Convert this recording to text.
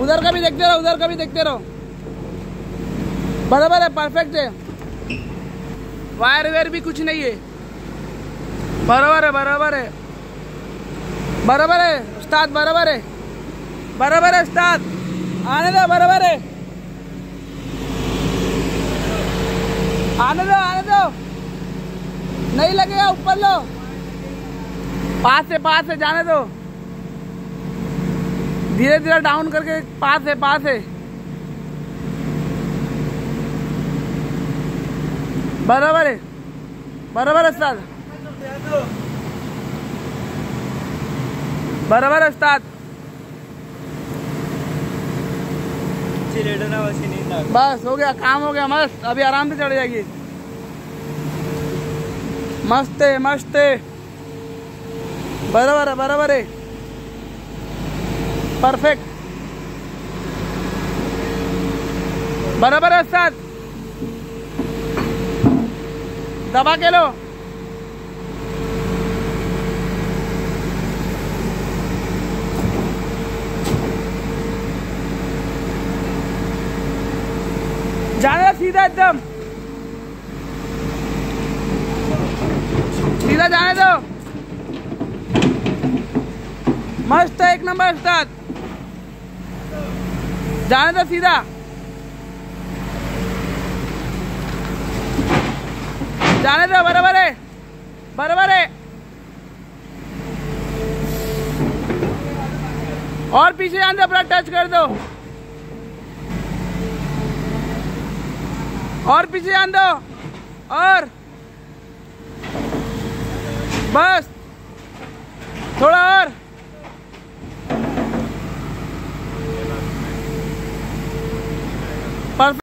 उधर का भी देखते रहो उधर का भी देखते रहो बराबर है परफेक्ट है. वायर वेयर भी कुछ नहीं है. बराबर है बराबर है बराबर है उस्ताद बराबर है बराबर है उस्ताद आने दो बराबर है आने दो आने दो. नहीं लगेगा, ऊपर लो. पास से पास से जाने दो. धीरे धीरे डाउन करके पास है पास है। बराबर है। बराबर उस्ताद। बराबर उस्ताद। बस हो गया काम हो गया मस्त। अभी आराम से चढ़ जाएगी मस्त है मस्त है। बराबर है बराबर है। परफेक्ट बराबर है दबा के लो। जाने सीधा एकदम। सीधा जाने दो। मस्त एक नंबर उस्ताद। जाने दो सीधा जाने दो बराबर है बराबर है और पीछे जाने दो, अपना टच कर दो। और पीछे जान दो। और। बस थोड़ा और परफेक्ट